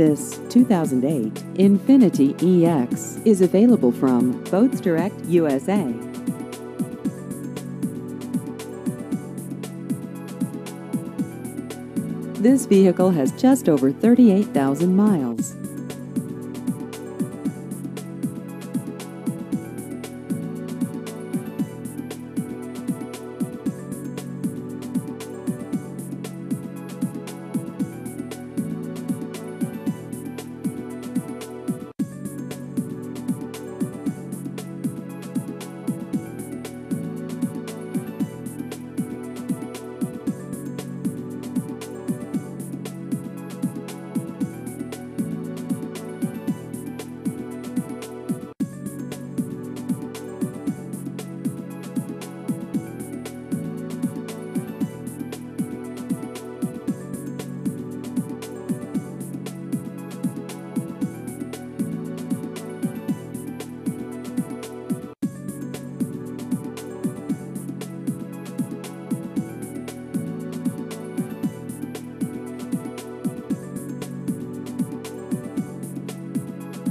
This 2008 Infiniti EX is available from Boats Direct USA. This vehicle has just over 38,000 miles.